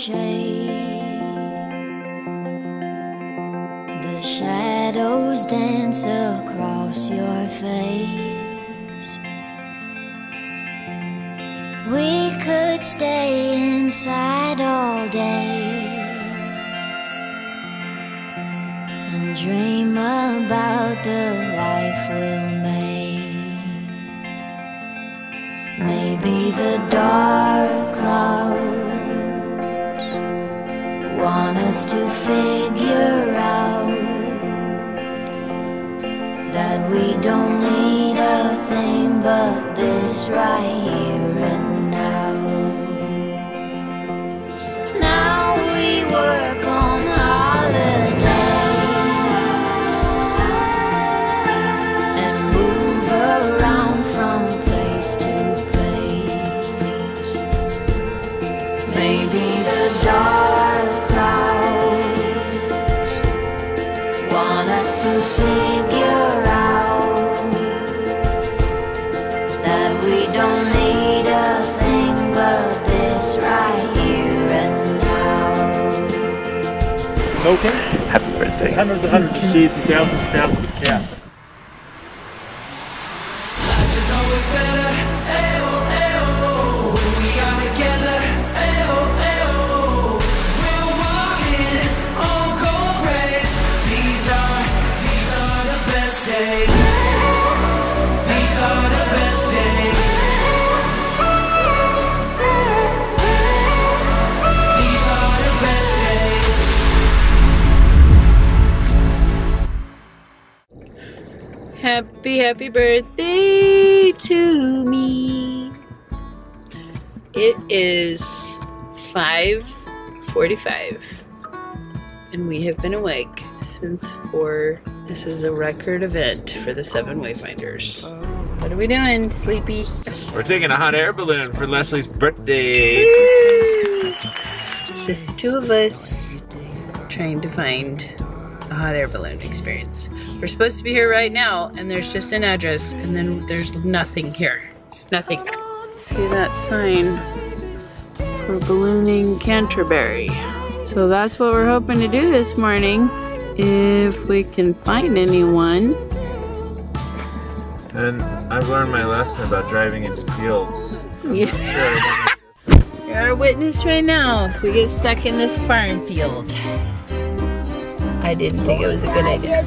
shade. The shadows dance across your face. We could stay inside all day and dream about the life we'll make. Maybe the dark us to figure out that we don't need a thing but this right here this right here and now. Okay. Happy birthday. Hundreds and hundreds of seeds and thousands and thousands of cats. Happy, birthday to me. It is 5:45 and we have been awake since 4. This is a record event for the seven wayfinders. What are we doing, Sleepy? We're taking a hot air balloon for Leslie's birthday. It's just the two of us trying to find a hot air balloon experience. We're supposed to be here right now, and there's just an address, and then there's nothing here. Nothing. See that sign for ballooning Canterbury. So that's what we're hoping to do this morning. If we can find anyone. And I've learned my lesson about driving into fields. Yeah. Sure, You're our witness right now. If we get stuck in this farm field. I didn't think it was a good idea.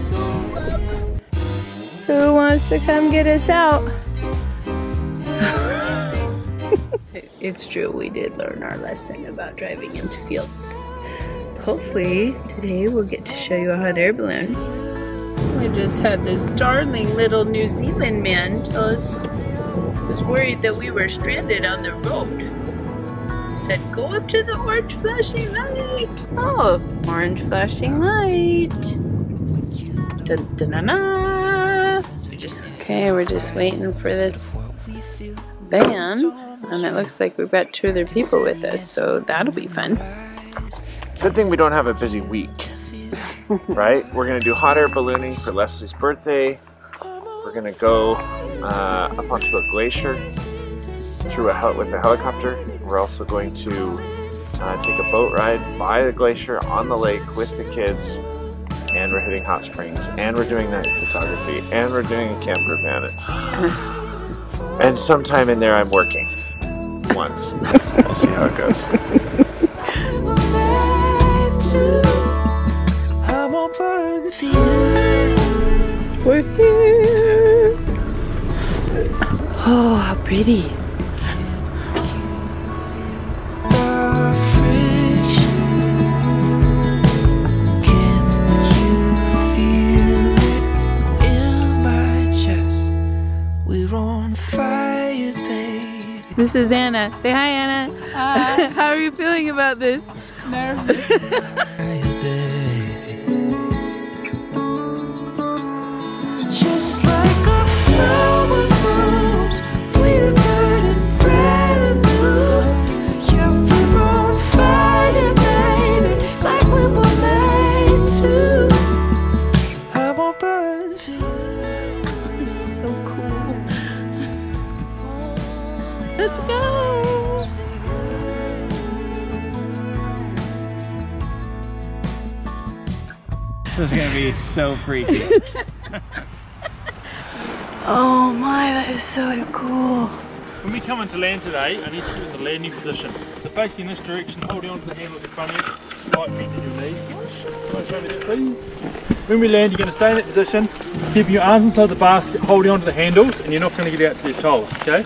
Who wants to come get us out? it's true, we did learn our lesson about driving into fields. Hopefully, today we'll get to show you a hot air balloon. We just had this darling little New Zealand man tell us he was worried that we were stranded on the road. Said, go up to the orange flashing light. Oh, orange flashing light. Dun, dun, dun, dun. Okay, we're just waiting for this van. And it looks like we've got two other people with us, so that'll be fun. Good thing we don't have a busy week, right? We're gonna do hot air ballooning for Leslie's birthday. We're gonna go uh, up onto a glacier through a hel- with a helicopter. We're also going to uh, take a boat ride by the glacier on the lake with the kids, and we're hitting hot springs, and we're doing night photography, and we're doing a camper van. and sometime in there, I'm working once. we'll see how it goes. I won't burn for you. We're here. Oh, how pretty. This is Anna. Say hi, Anna. Hi. How are you feeling about this? Nervous. so freaky. Oh my, that is so cool. When we come into land today, I need you to get in the landing position. So facing this direction, holding onto the handle in front of you, slight bend in your knees. Can I show me that please? When we land, you're going to stay in that position, keeping your arms inside the basket, holding onto the handles, and you're not going to get out till you're told, okay?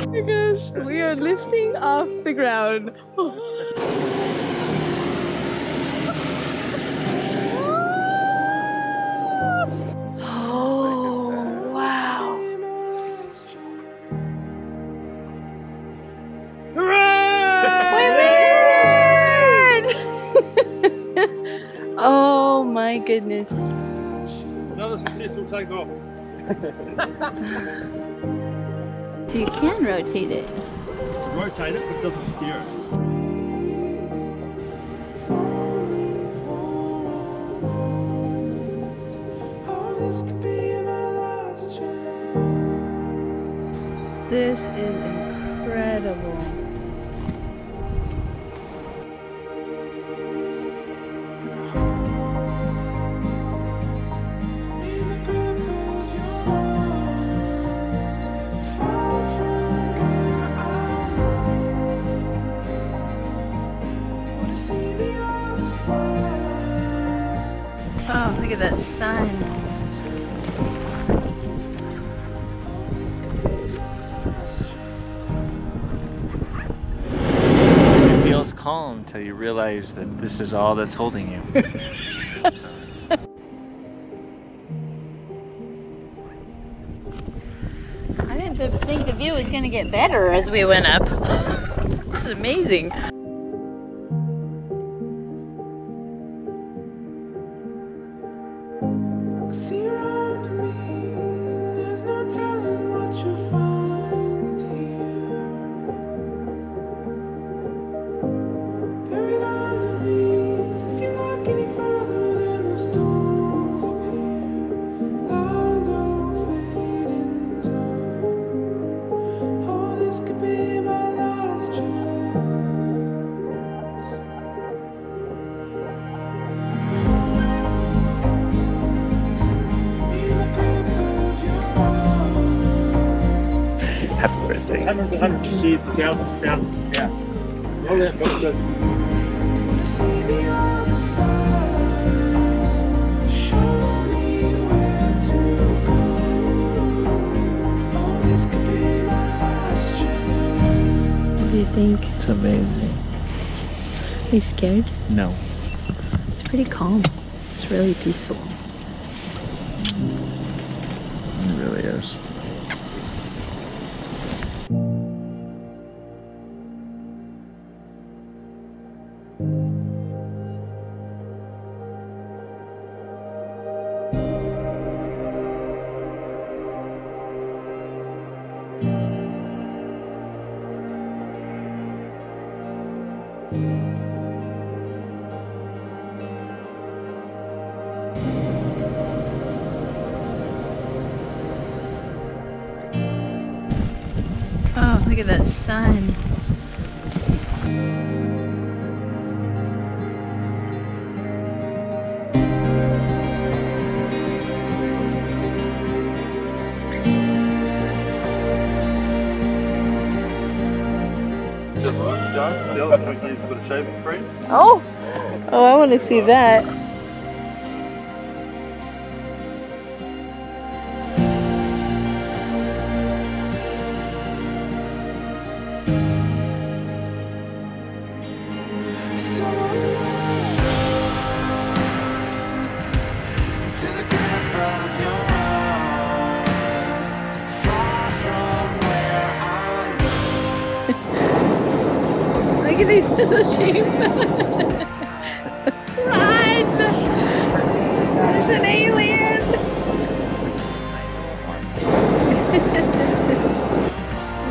Oh my gosh, we are lifting off the ground. goodness. Another successful takeoff. So you can rotate it. Rotate it, but it doesn't steer it. This is incredible. Until you realize that this is all that's holding you. I didn't think the view was gonna get better as we went up. it's amazing. Hundreds and hundreds of sheep, thousands and thousands. Yeah. Roll that book, good. See the other side. Show me where to go. This could be my last chance. What do you think? It's amazing. Are you scared? No. It's pretty calm. It's really peaceful. It really is. Oh, look at that sun. John, the other trick is you've got a shaving cream. Oh! Oh, I want to see that. Look at these little sheep. Run! There's an alien!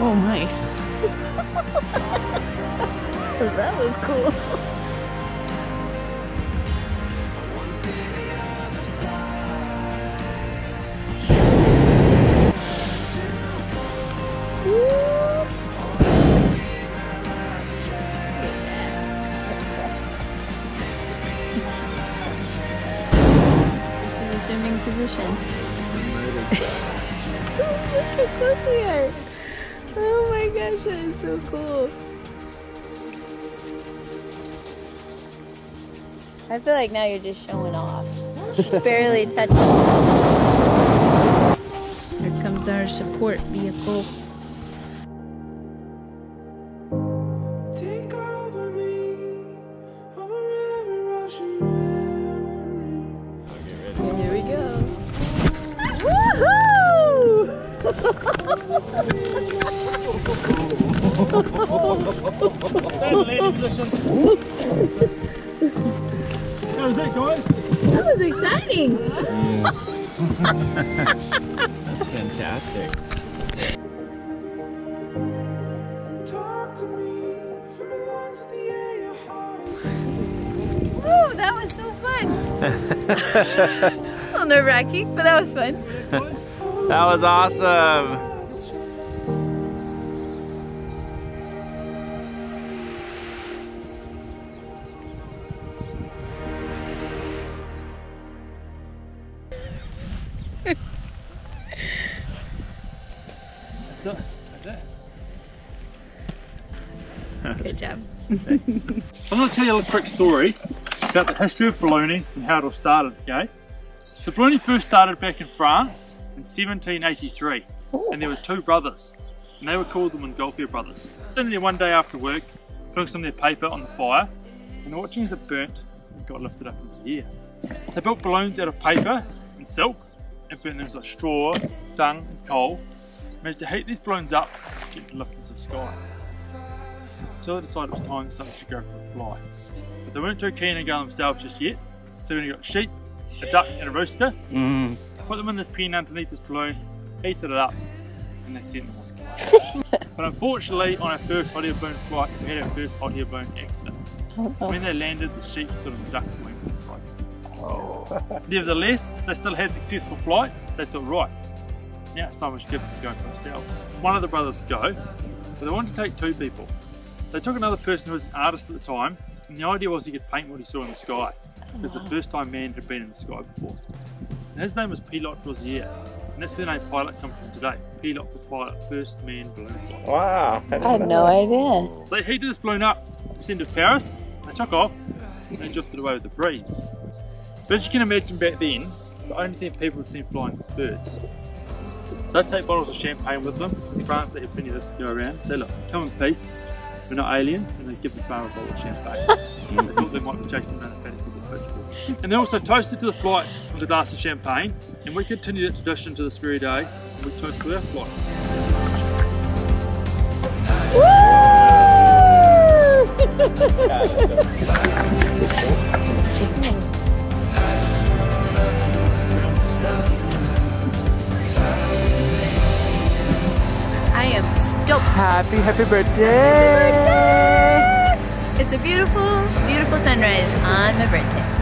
oh my. that was cool. I feel like now you're just showing off. Just barely touching. Here comes our support vehicle. Take over me, over every rushing memory. Here we go. Woohoo! guys? That was exciting. That's fantastic. Talk to me from the lungs of the air, your heart is Woo, that was so fun. A little nerve wracking, but that was fun. That was awesome. I'm going to tell you a little quick story about the history of ballooning and how it all started, okay? So ballooning first started back in France in 1783 and there were two brothers and they were called the Montgolfier brothers. Sitting there one day after work, putting some of their paper on the fire and watching as it burnt and got lifted up into the air. They built balloons out of paper and silk and burnt them like straw, dung and coal. Managed to heat these balloons up and get them lifted into the sky. So they decided it was time something to go for a fly. But they weren't too keen on going themselves just yet. So when you got sheep, a duck and a rooster, Mm. put them in this pen underneath this balloon, heated it up, and they sent them on. but unfortunately, on our first hot air balloon flight, we had our first hot air balloon accident. When they landed, the sheep stood on the duck's wing right. Nevertheless, they still had successful flight, so they thought, right, now it's time we should give this a go for ourselves. One of the brothers to go, but they wanted to take two people. They took another person who was an artist at the time, and the idea was he could paint what he saw in the sky. Because the ah. first time man had been in the sky before. And his name was Pilot Rozier, and that's where the name pilot comes from today. Pilot for pilot, first man balloon flight. Wow. I had no idea. So they heated this balloon up, sent it to Paris, they took off, and they drifted away with the breeze. But as you can imagine back then, the only thing people had seen flying was birds. They'd take bottles of champagne with them. In France, they had plenty of this to go around. Say, look, come in peace. We're not aliens, and they give the bar a bottle of champagne. they thought they might be chasing around a paddock with a pitchfork. And they also toasted to the flight with a glass of champagne, and we continued that tradition to this very day. And we toast to our flight. I stoked. Happy, happy birthday. It's a beautiful, beautiful sunrise on my birthday.